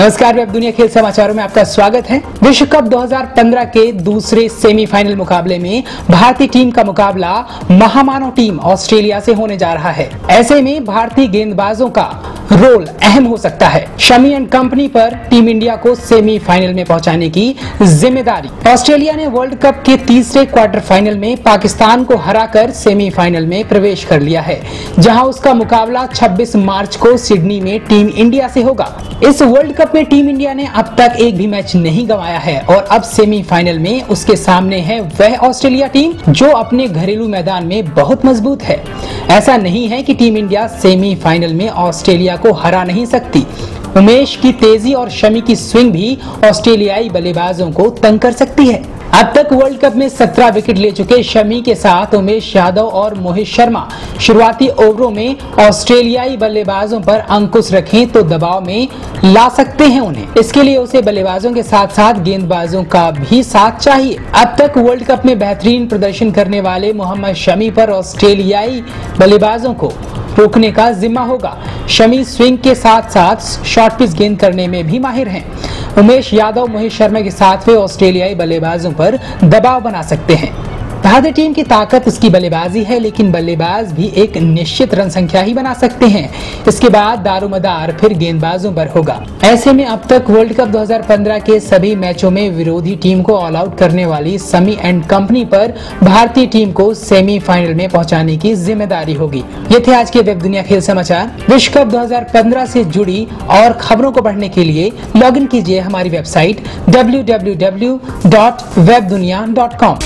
नमस्कार वेब दुनिया खेल समाचारों में आपका स्वागत है। विश्व कप 2015 के दूसरे सेमीफाइनल मुकाबले में भारतीय टीम का मुकाबला महामानव टीम ऑस्ट्रेलिया से होने जा रहा है। ऐसे में भारतीय गेंदबाजों का रोल अहम हो सकता है। शमी एंड कंपनी पर टीम इंडिया को सेमीफाइनल में पहुँचाने की ज़िम्मेदारी। ऑस्ट्रेलिया ने वर्ल्ड कप के तीसरे क्वार्टर फाइनल में पाकिस्तान को हराकर सेमीफाइनल में प्रवेश कर लिया है, जहाँ उसका मुकाबला 26 मार्च को सिडनी में टीम इंडिया से होगा। इस वर्ल्ड कप में टीम इंडिया ने अब तक एक भी मैच नहीं गंवाया है और अब सेमीफाइनल में उसके सामने है वह ऑस्ट्रेलिया टीम, जो अपने घरेलू मैदान में बहुत मज़बूत है। ऐसा नहीं है कि टीम इंडिया सेमीफाइनल में ऑस्ट्रेलिया को हरा नहीं सकती। उमेश की तेज़ी और शमी की स्विंग भी ऑस्ट्रेलियाई बल्लेबाजों को तंग कर सकती है। अब तक वर्ल्ड कप में 17 विकेट ले चुके शमी के साथ उमेश यादव और मोहित शर्मा। शुरुआती ओवरों में ऑस्ट्रेलियाई बल्लेबाजों पर अंकुश रखें तो दबाव में ला सकते हैं उन्हें। इसके लिए उसे बल्लेबाजों के साथ साथ गेंदबाजों का भी साथ चाहिए। अब तक वर्ल्ड कप में बेहतरीन प्रदर्शन करने वाले मोहम्मद शमी पर ऑस्ट्रेलियाई बल्लेबाजों को रोकने का जिम्मा होगा। शमी स्विंग के साथ साथ शॉर्ट पिच गेंद करने में भी माहिर हैं। उमेश यादव, मोहित शर्मा के साथ वे ऑस्ट्रेलियाई बल्लेबाजों पर दबाव बना सकते हैं। भारतीय टीम की ताकत उसकी बल्लेबाजी है, लेकिन बल्लेबाज भी एक निश्चित रन संख्या ही बना सकते हैं। इसके बाद दारोमदार फिर गेंदबाजों पर होगा। ऐसे में अब तक वर्ल्ड कप 2015 के सभी मैचों में विरोधी टीम को ऑल आउट करने वाली समी एंड कंपनी पर भारतीय टीम को सेमीफाइनल में पहुँचाने की ज़िम्मेदारी होगी। ये थे आज के वेब दुनिया खेल समाचार। विश्व कप 2015 से जुड़ी और खबरों को पढ़ने के लिए लॉग इन कीजिए हमारी वेबसाइट www.webdunia.com